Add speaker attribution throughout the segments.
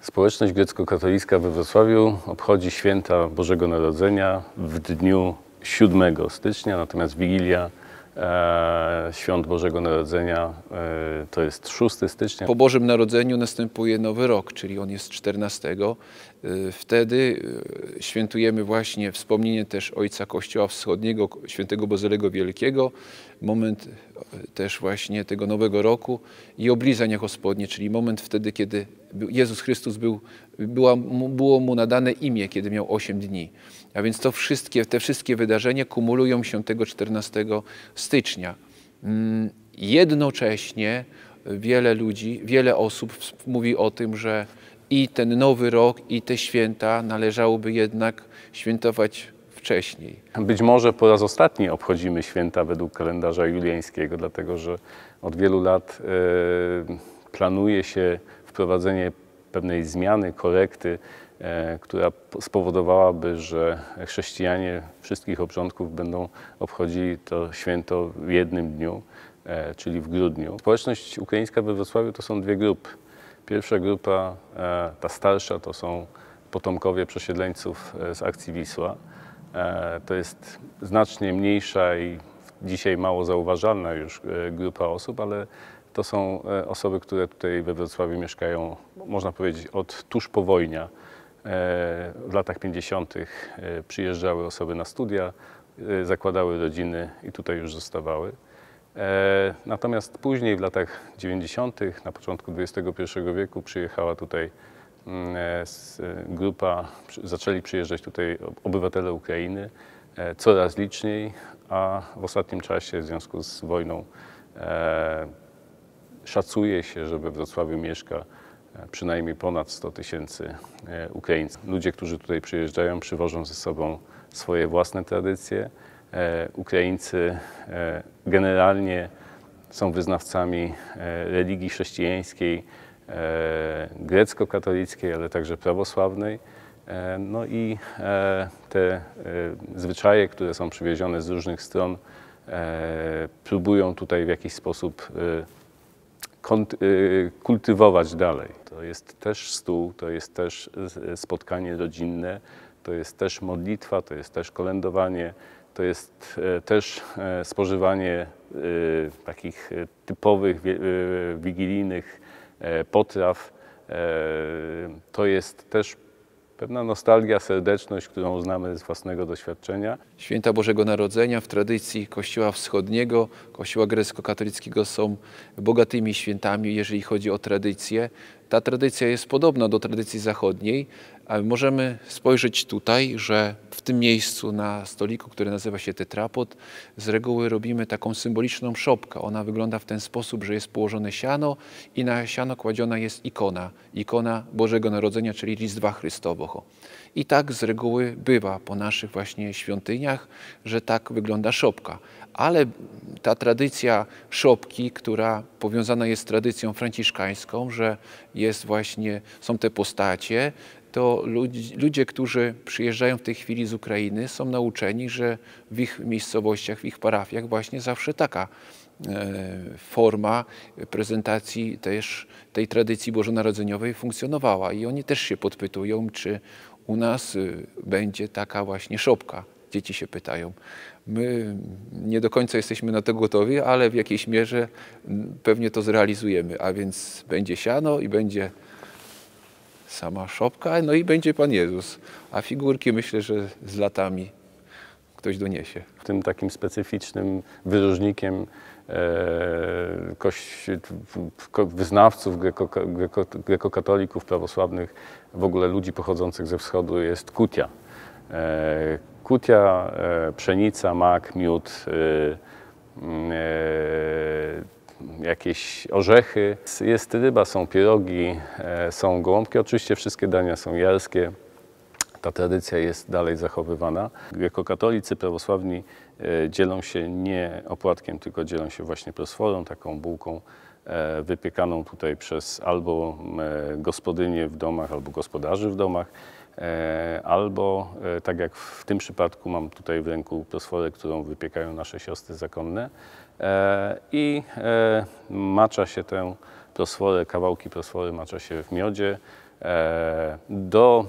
Speaker 1: Społeczność grecko-katolicka we Wrocławiu obchodzi święta Bożego Narodzenia w dniu 7 stycznia, natomiast Wigilia e, Świąt Bożego Narodzenia e, to jest 6 stycznia.
Speaker 2: Po Bożym Narodzeniu następuje Nowy Rok, czyli on jest 14. Y, Wtedy y, świętujemy właśnie wspomnienie też Ojca Kościoła Wschodniego, świętego Bazylego Wielkiego, moment y, też właśnie tego Nowego Roku i oblizania Gospodnie, czyli moment wtedy, kiedy Jezus Chrystus był, była, było mu nadane imię, kiedy miał 8 dni. A więc to wszystkie, te wszystkie wydarzenia kumulują się tego 14 stycznia. Mm, Jednocześnie wiele ludzi, wiele osób mówi o tym, że i ten nowy rok, i te święta należałoby jednak świętować wcześniej.
Speaker 1: Być może po raz ostatni obchodzimy święta według kalendarza juliańskiego, dlatego że od wielu lat e, planuje się wprowadzenie pewnej zmiany, korekty, e, która spowodowałaby, że chrześcijanie wszystkich obrządków będą obchodzili to święto w jednym dniu, e, czyli w grudniu. Społeczność ukraińska we Wrocławiu to są dwie grupy. Pierwsza grupa, e, ta starsza, to są potomkowie przesiedleńców z akcji Wisła. To jest znacznie mniejsza i dzisiaj mało zauważalna już grupa osób, ale to są e, osoby, które tutaj we Wrocławiu mieszkają, można powiedzieć, od tuż po wojnie. E, W latach 50. e, przyjeżdżały osoby na studia, zakładały rodziny i tutaj już zostawały. Natomiast później w latach 90., na początku XXI wieku przyjechała tutaj mm, grupa, zaczęli przyjeżdżać tutaj ob- obywatele Ukrainy coraz liczniej, a w ostatnim czasie w związku z wojną szacuje się, że we Wrocławiu mieszka e, przynajmniej ponad 100 tysięcy e, Ukraińców. Ludzie, którzy tutaj przyjeżdżają, przywożą ze sobą swoje własne tradycje. E, Ukraińcy generalnie są wyznawcami religii chrześcijańskiej, grecko-katolickiej, ale także prawosławnej. No i te zwyczaje, które są przywiezione z różnych stron, próbują tutaj w jakiś sposób kultywować dalej. To jest też stół, to jest też y, spotkanie rodzinne, to jest też modlitwa, to jest też kolędowanie, to jest e, też e, spożywanie y, takich y, typowych y, wigilijnych e, potraw. E, To jest też pewna nostalgia, serdeczność, którą znamy z własnego doświadczenia.
Speaker 2: Święta Bożego Narodzenia w tradycji Kościoła Wschodniego, Kościoła grecko-katolickiego są bogatymi świętami, jeżeli chodzi o tradycję. Ta tradycja jest podobna do tradycji zachodniej, możemy spojrzeć tutaj, że w tym miejscu na stoliku, który nazywa się tetrapod, z reguły robimy taką symboliczną szopkę. Ona wygląda w ten sposób, że jest położone siano i na siano kładziona jest ikona, ikona Bożego Narodzenia, czyli Lizdwa Chrystowoho. I tak z reguły bywa po naszych właśnie świątyniach, że tak wygląda szopka. Ale ta tradycja szopki, która powiązana jest z tradycją franciszkańską, że jest właśnie, są te postacie, to ludzi, ludzie, którzy przyjeżdżają w tej chwili z Ukrainy, są nauczeni, że w ich miejscowościach, w ich parafiach właśnie zawsze taka e, forma prezentacji też tej tradycji bożonarodzeniowej funkcjonowała. I oni też się podpytują, czy u nas y, będzie taka właśnie szopka. Dzieci się pytają. My nie do końca jesteśmy na to gotowi, ale w jakiejś mierze pewnie to zrealizujemy. A więc będzie siano i będzie sama szopka, no i będzie Pan Jezus. A figurki myślę, że z latami ktoś doniesie.
Speaker 1: Tym takim specyficznym wyróżnikiem e, wyznawców greko, greko, grekokatolików prawosławnych, w ogóle ludzi pochodzących ze wschodu jest kutia. E, kutia, e, pszenica, mak, miód, jakieś orzechy. Jest ryba, są pierogi, e, są gołąbki. Oczywiście wszystkie dania są jarskie. Ta tradycja jest dalej zachowywana. Grekokatolicy prawosławni e, dzielą się nie opłatkiem, tylko dzielą się właśnie prosforą, taką bułką e, wypiekaną tutaj przez albo gospodynie w domach, albo gospodarzy w domach, albo e, tak jak w tym przypadku mam tutaj w ręku prosforę, którą wypiekają nasze siostry zakonne. E, i e, macza się tę prosforę, kawałki prosfory macza się w miodzie, E, Do,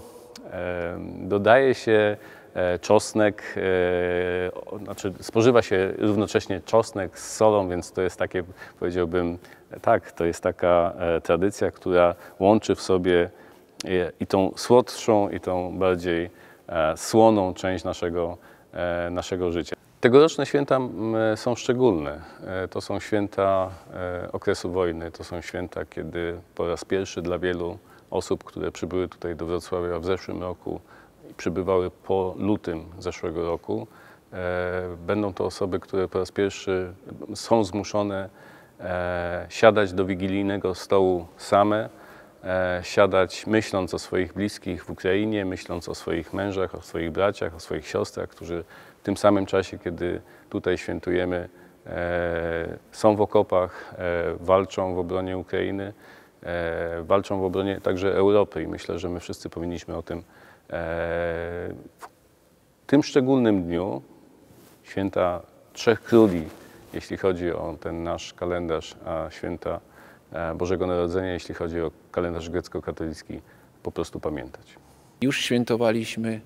Speaker 1: e, dodaje się e, czosnek, e, znaczy spożywa się równocześnie czosnek z solą, więc to jest takie, powiedziałbym, tak, to jest taka e, tradycja, która łączy w sobie e, i tą słodszą, i tą bardziej e, słoną część naszego, e, naszego życia. Tegoroczne święta są szczególne. E, To są święta okresu wojny, to są święta, kiedy po raz pierwszy dla wielu osób, które przybyły tutaj do Wrocławia w zeszłym roku i przybywały po lutym zeszłego roku, będą to osoby, które po raz pierwszy są zmuszone siadać do wigilijnego stołu same, siadać myśląc o swoich bliskich w Ukrainie, myśląc o swoich mężach, o swoich braciach, o swoich siostrach, którzy w tym samym czasie, kiedy tutaj świętujemy, e, są w okopach, e, walczą w obronie Ukrainy, e, walczą w obronie także Europy. I myślę, że my wszyscy powinniśmy o tym e, w tym szczególnym dniu, święta Trzech Króli, jeśli chodzi o ten nasz kalendarz, a święta e, Bożego Narodzenia, jeśli chodzi o kalendarz grecko-katolicki, po prostu pamiętać.
Speaker 2: Już świętowaliśmy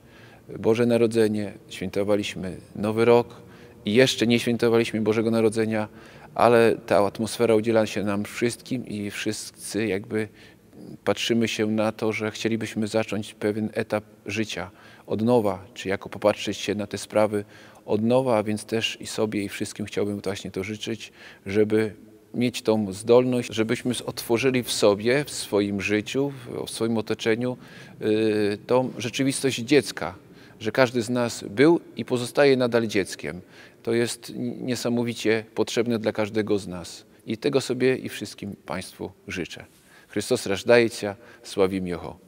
Speaker 2: Boże Narodzenie, świętowaliśmy Nowy Rok i jeszcze nie świętowaliśmy Bożego Narodzenia, ale ta atmosfera udziela się nam wszystkim i wszyscy jakby patrzymy się na to, że chcielibyśmy zacząć pewien etap życia od nowa, czy jako popatrzeć się na te sprawy od nowa, a więc też i sobie i wszystkim chciałbym właśnie to życzyć, żeby mieć tą zdolność, żebyśmy otworzyli w sobie, w swoim życiu, w- w swoim otoczeniu y, tą rzeczywistość dziecka, że każdy z nas był i pozostaje nadal dzieckiem. To jest niesamowicie potrzebne dla każdego z nas. I tego sobie i wszystkim Państwu życzę. Chrystus рождається, славім Його.